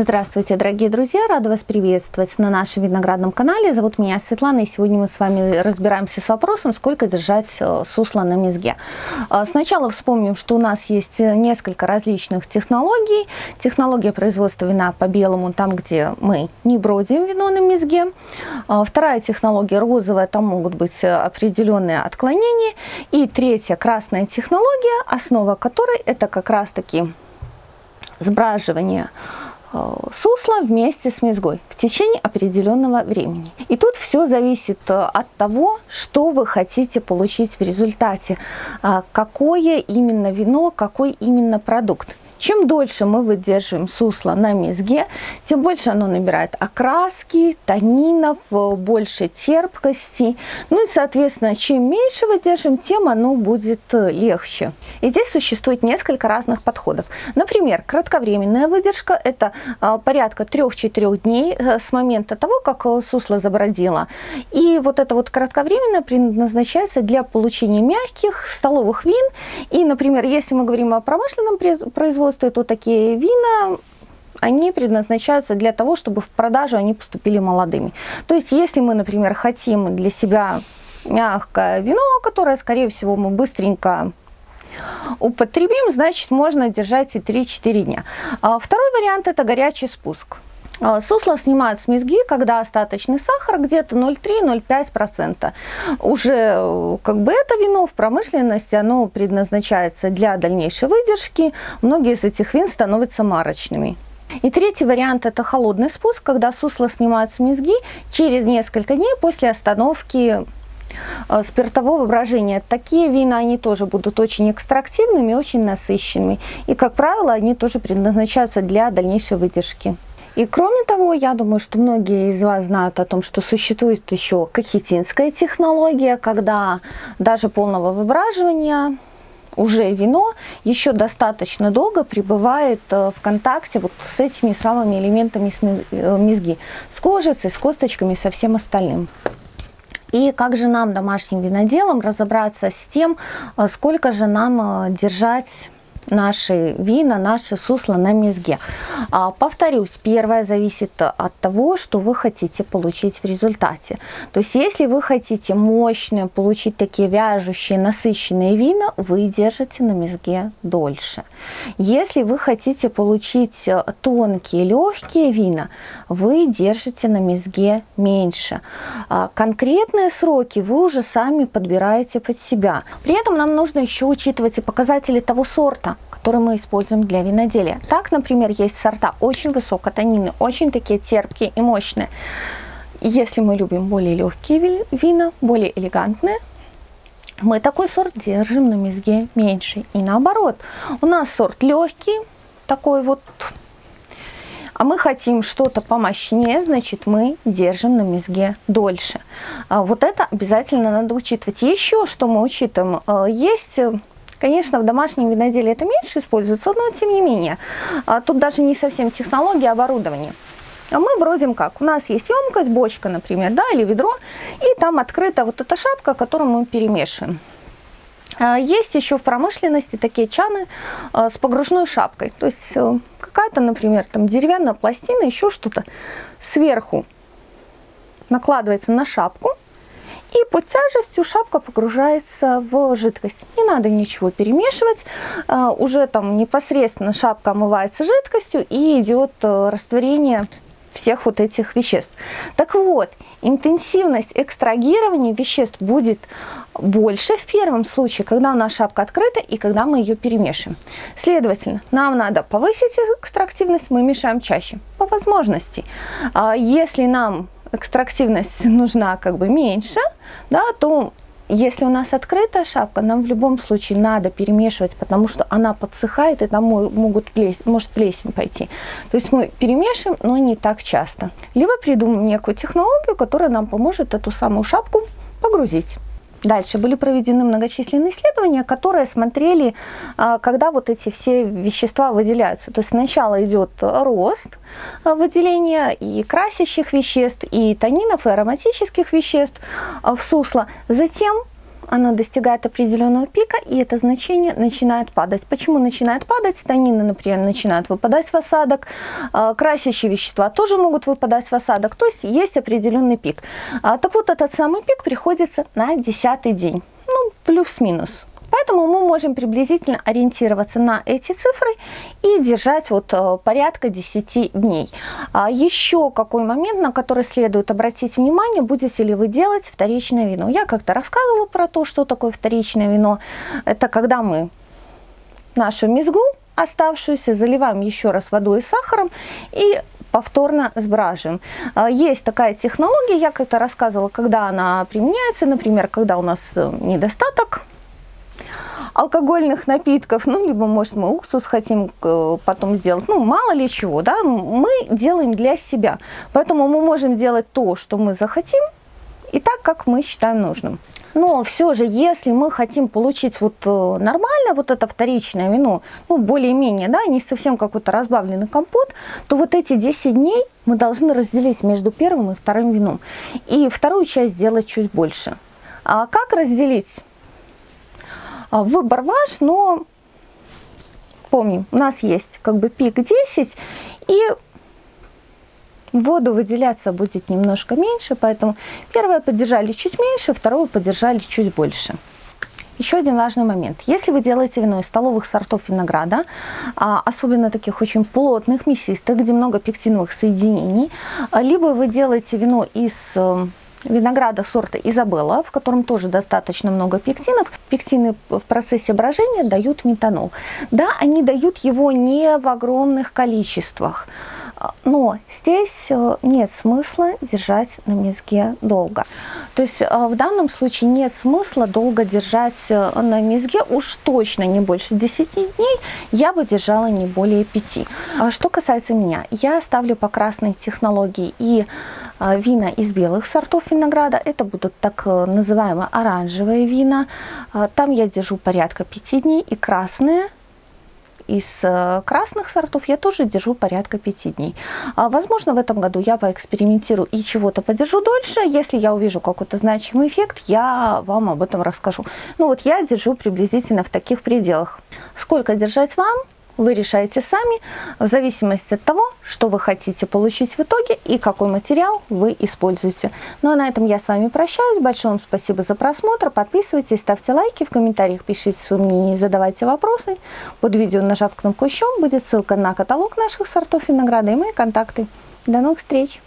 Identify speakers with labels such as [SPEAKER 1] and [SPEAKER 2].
[SPEAKER 1] Здравствуйте, дорогие друзья! Рада вас приветствовать на нашем виноградном канале. Зовут меня Светлана, и сегодня мы с вами разбираемся с вопросом, сколько держать э, сусло на мезге. Э, сначала вспомним, что у нас есть несколько различных технологий. Технология производства вина по белому, там, где мы не бродим вино на мезге. Э, вторая технология розовая, там могут быть определенные отклонения. И третья красная технология, основа которой это как раз-таки сбраживание Э, сусла вместе с мезгой в течение определенного времени. И тут все зависит э, от того, что вы хотите получить в результате, э, какое именно вино, какой именно продукт. Чем дольше мы выдерживаем сусло на мезге, тем больше оно набирает окраски, танинов, больше терпкости. Ну и, соответственно, чем меньше выдерживаем, тем оно будет легче. И здесь существует несколько разных подходов. Например, кратковременная выдержка – это а, порядка 3-4 дней э, с момента того, как э, сусло забродило. И вот это вот кратковременное предназначается для получения мягких столовых вин. И, например, если мы говорим о промышленном производстве, то такие вина они предназначаются для того, чтобы в продажу они поступили молодыми. То есть, если мы, например, хотим для себя мягкое вино, которое, скорее всего, мы быстренько употребим, значит, можно держать и 3-4 дня. А второй вариант – это горячий спуск. А, сусло снимают с мезги, когда остаточный сахар где-то 0,3-0,5%. Уже э, как бы это вино в промышленности, оно предназначается для дальнейшей выдержки. Многие из этих вин становятся марочными. И третий вариант – это холодный спуск, когда сусло снимают с мезги через несколько дней после остановки Э, спиртового брожения. Такие вина, они тоже будут очень экстрактивными, очень насыщенными. И, как правило, они тоже предназначаются для дальнейшей выдержки. И кроме того, я думаю, что многие из вас знают о том, что существует еще кахетинская технология, когда даже полного выбраживания уже вино еще достаточно долго пребывает э, в контакте вот с этими самыми элементами э, мезги, с кожицей, с косточками, со всем остальным. И как же нам, домашним виноделам, разобраться с тем, э, сколько же нам держать наши вина, наши сусла на мезге. А, повторюсь, первое зависит от того, что вы хотите получить в результате. То есть, если вы хотите мощные, получить такие вяжущие, насыщенные вина, вы держите на мезге дольше. Если вы хотите получить э, тонкие, легкие вина, вы держите на мезге меньше. А, конкретные сроки вы уже сами подбираете под себя. При этом нам нужно еще учитывать и показатели того сорта, которые мы используем для виноделия. Так, например, есть сорта очень высокотонины, очень такие терпкие и мощные. Если мы любим более легкие вина, более элегантные, мы такой сорт держим на мезге меньше. И наоборот, у нас сорт легкий, такой вот, а мы хотим что-то помощнее, значит, мы держим на мезге дольше. А вот это обязательно надо учитывать. Еще что мы учитываем, э, есть Конечно, в домашнем виноделии это меньше используется, но тем не менее. А тут даже не совсем технология, а оборудование. А мы бродим как? У нас есть емкость, бочка, например, да, или ведро, и там открыта вот эта шапка, которую мы перемешиваем. А есть еще в промышленности такие чаны с погружной шапкой. То есть э, какая-то, например, там деревянная пластина, еще что-то сверху накладывается на шапку, и под тяжестью шапка погружается в жидкость. Не надо ничего перемешивать. А, уже там непосредственно шапка омывается жидкостью и идет э, растворение всех вот этих веществ. Так вот, интенсивность экстрагирования веществ будет больше в первом случае, когда у нас шапка открыта и когда мы ее перемешиваем. Следовательно, нам надо повысить экстрактивность, мы мешаем чаще, по возможности. А если нам экстрактивность нужна как бы меньше, да, то если у нас открытая шапка, нам в любом случае надо перемешивать, потому что она подсыхает, и там могут плесень, может плесень пойти. То есть мы перемешиваем, но не так часто. Либо придумаем некую технологию, которая нам поможет эту самую шапку погрузить. Дальше были проведены многочисленные исследования, которые смотрели, а, когда вот эти все вещества выделяются. То есть сначала идет рост а, выделения и красящих веществ, и танинов, и ароматических веществ а, в сусло. Затем оно достигает определенного пика, и это значение начинает падать. Почему начинает падать? Станины, например, начинают выпадать в осадок, а, красящие вещества тоже могут выпадать в осадок, то есть есть определенный пик. А, так вот, этот самый пик приходится на десятый день, ну, плюс-минус. Поэтому мы можем приблизительно ориентироваться на эти цифры и держать вот э, порядка 10 дней. А еще какой момент, на который следует обратить внимание, будете ли вы делать вторичное вино. Я как-то рассказывала про то, что такое вторичное вино. Это когда мы нашу мезгу оставшуюся заливаем еще раз водой и сахаром и повторно сбраживаем. А, есть такая технология, я как-то рассказывала, когда она применяется, например, когда у нас э, недостаток алкогольных напитков, ну, либо, может, мы уксус хотим э, потом сделать, ну, мало ли чего, да, мы делаем для себя. Поэтому мы можем делать то, что мы захотим, и так, как мы считаем нужным. Но все же, если мы хотим получить вот э, нормально вот это вторичное вино, ну, более-менее, да, не совсем какой-то разбавленный компот, то вот эти 10 дней мы должны разделить между первым и вторым вином. И вторую часть сделать чуть больше. А как разделить? А, выбор ваш, но помним, у нас есть как бы пик 10, и воду выделяться будет немножко меньше, поэтому первое поддержали чуть меньше, второе поддержали чуть больше. Еще один важный момент. Если вы делаете вино из столовых сортов винограда, а, особенно таких очень плотных, мясистых, где много пектиновых соединений, либо вы делаете вино из э, винограда сорта Изабелла, в котором тоже достаточно много пектинов. Пектины в процессе брожения дают метанол. Да, они дают его не в огромных количествах, но здесь э, нет смысла держать на мезге долго. То есть э, в данном случае нет смысла долго держать э, на мезге, уж точно не больше 10 дней, я бы держала не более 5. А что касается меня, я ставлю по красной технологии и вина из белых сортов винограда. Это будут так э, называемые оранжевые вина. А, там я держу порядка 5 дней. И красные из э, красных сортов я тоже держу порядка 5 дней. А, возможно, в этом году я поэкспериментирую и чего-то подержу дольше. Если я увижу какой-то значимый эффект, я вам об этом расскажу. Ну вот я держу приблизительно в таких пределах. Сколько держать вам? Вы решаете сами в зависимости от того, что вы хотите получить в итоге и какой материал вы используете. Ну а на этом я с вами прощаюсь. Большое вам спасибо за просмотр. Подписывайтесь, ставьте лайки, в комментариях пишите свои мнения и задавайте вопросы. Под видео, нажав кнопку «Еще», будет ссылка на каталог наших сортов винограда и мои контакты. До новых встреч!